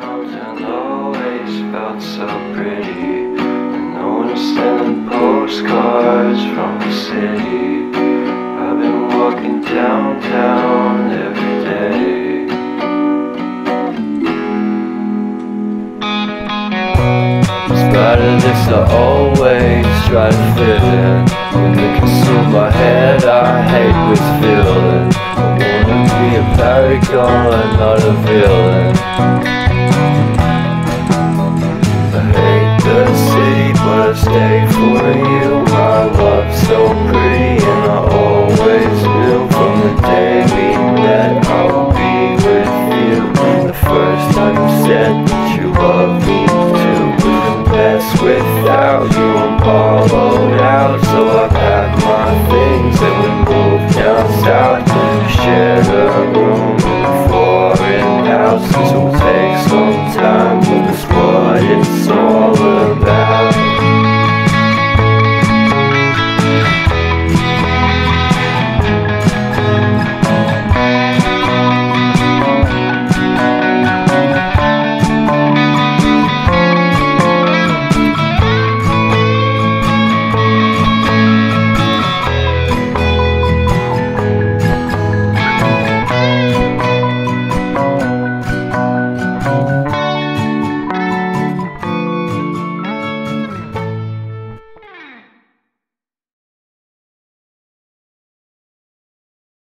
Hamilton always felt so pretty. And no one's sending postcards from the city. I've been walking downtown every day. Despite of this, I always try to fit in. When they consume my head, I hate this feeling. I wanna be a paragon, not a villain. you. My love so pretty and I always knew From the day we met I'll be with you. The first time you said that you loved me too. Best without you I'm hollowed out. So I